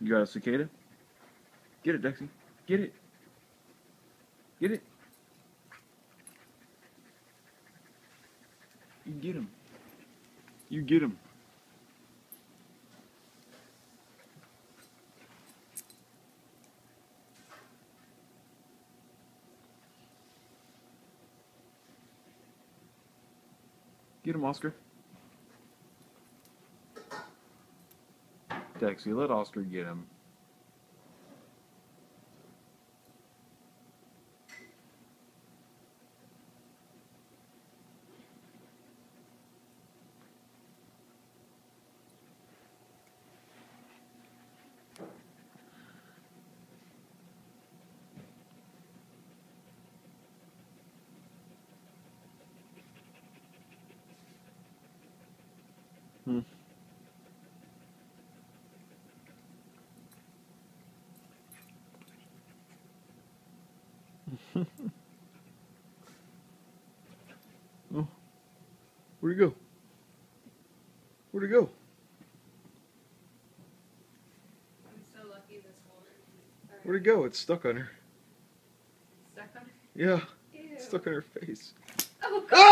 You got a cicada? Get it, Dexi. Get it. Get it. You get him. You get him. Get him, Oscar. Dexi, let Oscar get him. Hmm. oh, where'd he go? Where'd he go? I'm so lucky this woman. Where'd he go? It's stuck on her. Stuck on Yeah, Ew. it's stuck on her face. Oh, God.